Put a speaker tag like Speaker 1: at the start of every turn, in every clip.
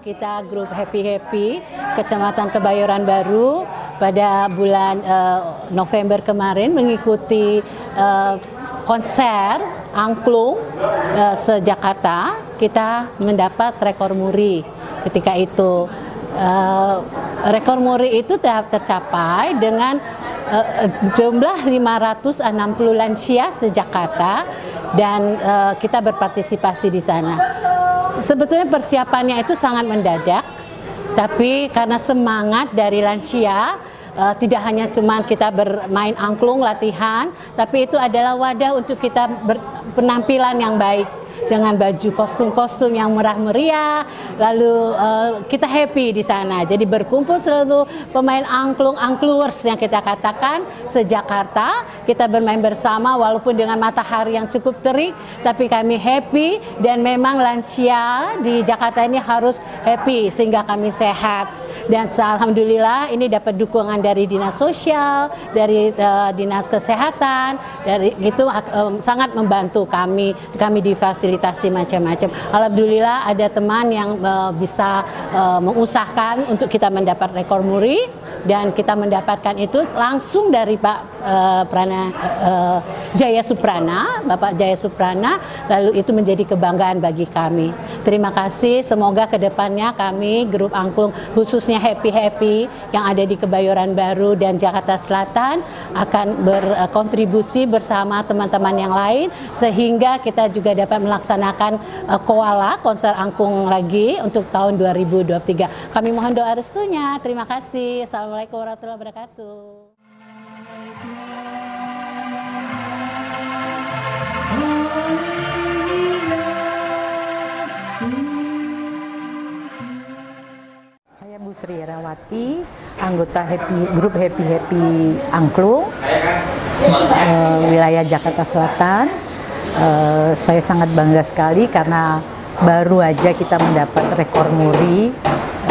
Speaker 1: kita grup Happy Happy Kecamatan Kebayoran Baru pada bulan uh, November kemarin mengikuti uh, konser angklung uh, se-Jakarta kita mendapat rekor muri ketika itu uh, rekor muri itu tercapai dengan uh, jumlah 560 lansia se-Jakarta dan uh, kita berpartisipasi di sana. Sebetulnya persiapannya itu sangat mendadak, tapi karena semangat dari lansia uh, tidak hanya cuma kita bermain angklung latihan, tapi itu adalah wadah untuk kita berpenampilan yang baik dengan baju kostum-kostum yang murah meriah lalu uh, kita happy di sana. Jadi berkumpul seluruh pemain angklung angklurs yang kita katakan sejakarta kita bermain bersama walaupun dengan matahari yang cukup terik tapi kami happy dan memang lansia di Jakarta ini harus happy sehingga kami sehat dan alhamdulillah ini dapat dukungan dari dinas sosial, dari uh, dinas kesehatan, dari gitu um, sangat membantu kami, kami difasilitasi macam-macam. Alhamdulillah ada teman yang uh, bisa uh, mengusahakan untuk kita mendapat rekor muri dan kita mendapatkan itu langsung dari Pak uh, Prana uh, Jaya Suprana, Bapak Jaya Suprana, lalu itu menjadi kebanggaan bagi kami. Terima kasih, semoga ke depannya kami grup angklung khususnya Happy Happy yang ada di Kebayoran Baru dan Jakarta Selatan akan berkontribusi bersama teman-teman yang lain sehingga kita juga dapat melaksanakan uh, koala konser angklung lagi untuk tahun 2023. Kami mohon doa restunya. Terima kasih. Assalamualaikum. Assalamualaikum warahmatullahi wabarakatuh.
Speaker 2: Saya Bu Sri Herawati, anggota Happy Grup Happy Happy Angklung, uh, wilayah Jakarta Selatan. Uh, saya sangat bangga sekali karena baru aja kita mendapat rekor muri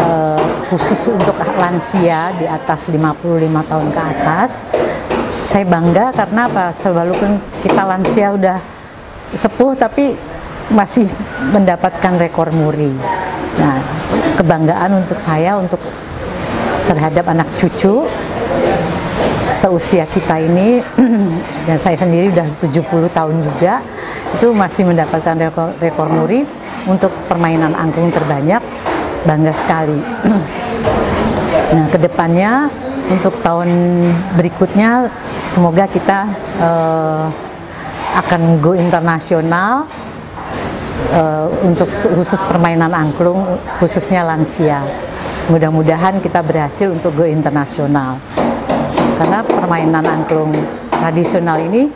Speaker 2: uh, khusus untuk lansia di atas 55 tahun ke atas. Saya bangga karena apa? Walaupun kita lansia udah sepuh tapi masih mendapatkan rekor muri. Nah, kebanggaan untuk saya untuk terhadap anak cucu seusia kita ini dan saya sendiri udah 70 tahun juga itu masih mendapatkan rekor, rekor muri untuk permainan angklung terbanyak bangga sekali. nah, ke depannya untuk tahun berikutnya semoga kita uh, akan go internasional uh, untuk khusus permainan angklung khususnya lansia. Mudah-mudahan kita berhasil untuk go internasional. Karena permainan angklung tradisional ini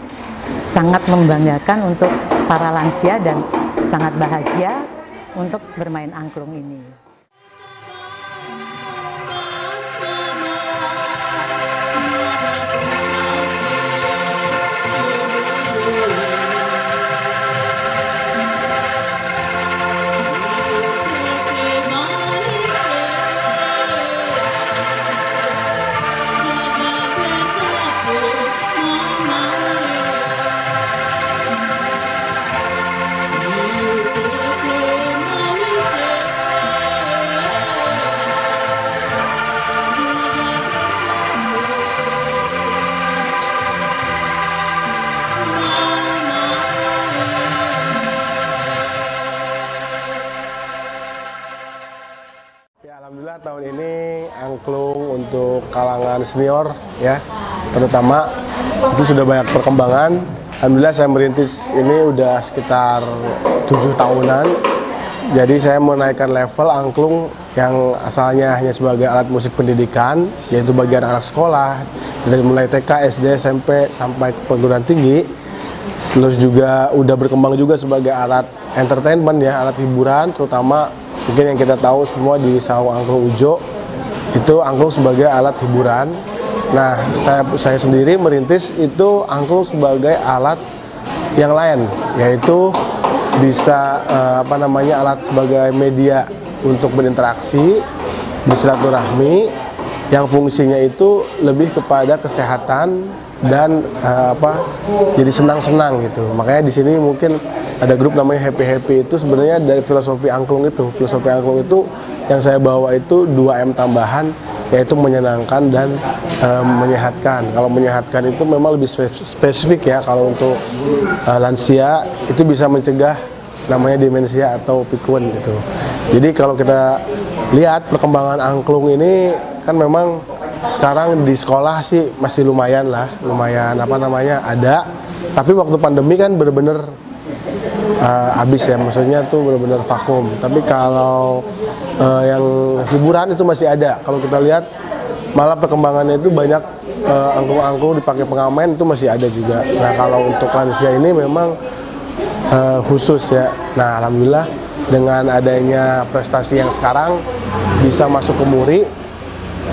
Speaker 2: sangat membanggakan untuk para lansia dan sangat bahagia untuk bermain angklung ini.
Speaker 3: Kalangan senior ya terutama itu sudah banyak perkembangan. Alhamdulillah saya merintis ini udah sekitar tujuh tahunan. Jadi saya menaikkan level angklung yang asalnya hanya sebagai alat musik pendidikan, yaitu bagian anak sekolah dari mulai TK, SD, SMP sampai ke perguruan tinggi. Terus juga udah berkembang juga sebagai alat entertainment ya, alat hiburan terutama mungkin yang kita tahu semua di saung angklung ujo itu angklung sebagai alat hiburan. Nah saya saya sendiri merintis itu angklung sebagai alat yang lain yaitu bisa uh, apa namanya alat sebagai media untuk berinteraksi bersilaturahmi yang fungsinya itu lebih kepada kesehatan dan uh, apa jadi senang-senang gitu. Makanya di sini mungkin ada grup namanya Happy Happy itu sebenarnya dari filosofi angklung itu. Filosofi angklung itu yang saya bawa itu 2M tambahan yaitu menyenangkan dan uh, menyehatkan. Kalau menyehatkan itu memang lebih spesifik ya kalau untuk uh, lansia itu bisa mencegah namanya demensia atau pikun gitu. Jadi kalau kita lihat perkembangan angklung ini kan memang sekarang di sekolah sih masih lumayan lah, lumayan apa namanya ada. Tapi waktu pandemi kan bener-bener uh, habis ya, maksudnya tuh bener-bener vakum. Tapi kalau uh, yang hiburan itu masih ada. Kalau kita lihat malah perkembangannya itu banyak uh, angklung-angklung dipakai pengamen itu masih ada juga. Nah kalau untuk lansia ini memang uh, khusus ya. Nah alhamdulillah dengan adanya prestasi yang sekarang bisa masuk ke Muri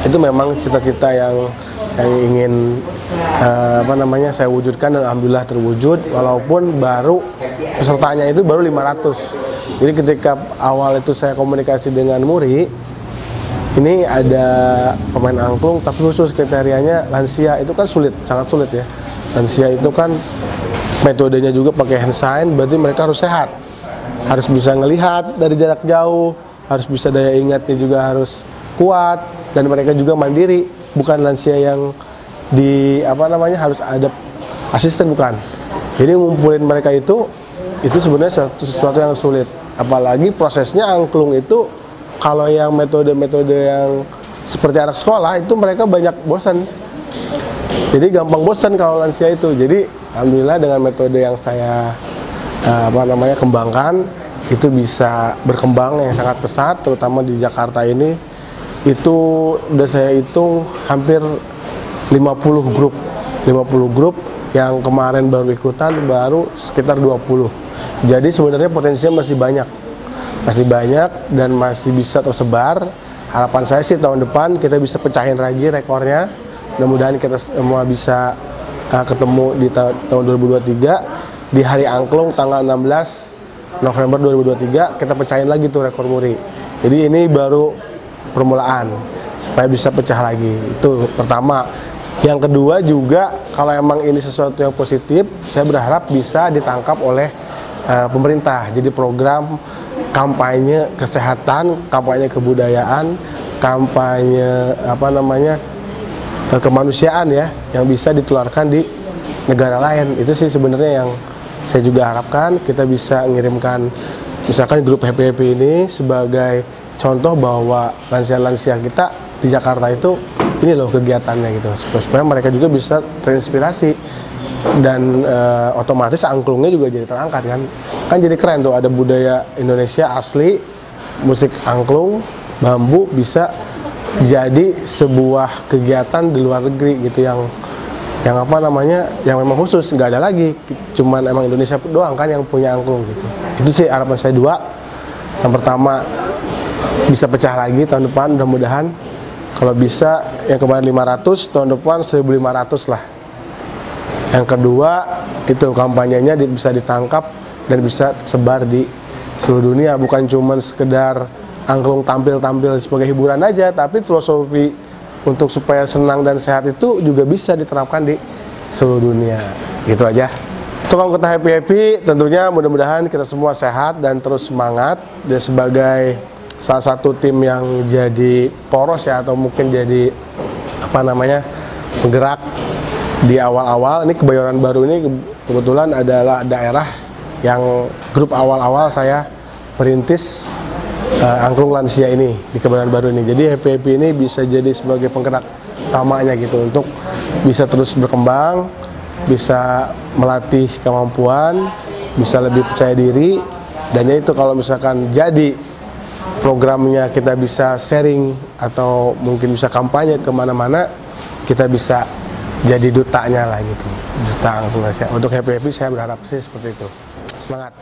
Speaker 3: itu memang cita-cita yang yang ingin uh, apa namanya saya wujudkan dan alhamdulillah terwujud walaupun baru pesertanya itu baru 500 jadi ketika awal itu saya komunikasi dengan Muri ini ada pemain angklung tapi khusus kriterianya lansia itu kan sulit sangat sulit ya. Lansia itu kan metodenya juga pakai hand sign berarti mereka harus sehat. Harus bisa ngelihat dari jarak jauh harus bisa daya ingatnya juga harus kuat dan mereka juga mandiri. Bukan lansia yang di apa namanya harus ada asisten bukan. Jadi ngumpulin mereka itu itu sebenarnya sesuatu, yang sulit. Apalagi prosesnya angklung itu kalau yang metode-metode yang seperti anak sekolah itu mereka banyak bosan. Jadi gampang bosan kalau lansia itu. Jadi alhamdulillah dengan metode yang saya uh, apa namanya kembangkan itu bisa berkembang yang sangat pesat terutama di Jakarta ini. Itu udah saya hitung hampir 50 grup. 50 grup yang kemarin baru ikutan baru sekitar 20 jadi sebenarnya potensinya masih banyak. Masih banyak dan masih bisa tersebar. Harapan saya sih tahun depan kita bisa pecahin lagi rekornya. Mudah-mudahan kita semua bisa uh, ketemu di ta tahun 2023 di hari angklung tanggal 16 November 2023 kita pecahin lagi tuh rekor muri. Jadi ini baru permulaan supaya bisa pecah lagi. Itu pertama yang kedua juga kalau emang ini sesuatu yang positif saya berharap bisa ditangkap oleh uh, pemerintah. Jadi program kampanye kesehatan kampanye kebudayaan kampanye apa namanya uh, kemanusiaan ya yang bisa ditularkan di negara lain. Itu sih sebenarnya yang saya juga harapkan kita bisa mengirimkan misalkan grup happy happy ini sebagai contoh bahwa lansia-lansia kita di Jakarta itu ini loh kegiatannya gitu. Supaya mereka juga bisa terinspirasi. Dan e, otomatis angklungnya juga jadi terangkat kan? Kan jadi keren tuh ada budaya Indonesia asli musik angklung bambu bisa jadi sebuah kegiatan di luar negeri gitu yang yang apa namanya yang memang khusus. Nggak ada lagi cuman emang Indonesia doang kan yang punya angklung gitu. Itu sih harapan saya dua. Yang pertama bisa pecah lagi tahun depan mudah-mudahan kalau bisa yang kemarin 500 tahun depan 1500 lah. Yang kedua itu kampanyenya bisa ditangkap dan bisa sebar di seluruh dunia. Bukan cuma sekedar angklung tampil-tampil sebagai hiburan aja tapi filosofi untuk supaya senang dan sehat itu juga bisa diterapkan di seluruh dunia. Gitu aja. Untuk anggota happy happy tentunya mudah-mudahan kita semua sehat dan terus semangat. Dan sebagai salah satu tim yang jadi poros ya atau mungkin jadi apa namanya penggerak di awal-awal. Ini kebayoran baru ini kebetulan adalah daerah yang grup awal-awal saya merintis uh, angklung lansia ini di kebayoran baru ini. Jadi happy happy ini bisa jadi sebagai penggerak utamanya gitu untuk bisa terus berkembang bisa melatih kemampuan bisa lebih percaya diri. Dan ya itu kalau misalkan jadi programnya kita bisa sharing atau mungkin bisa kampanye ke mana-mana kita bisa jadi dutanya lah gitu. Duta Indonesia untuk happy happy saya berharap sih seperti itu. Semangat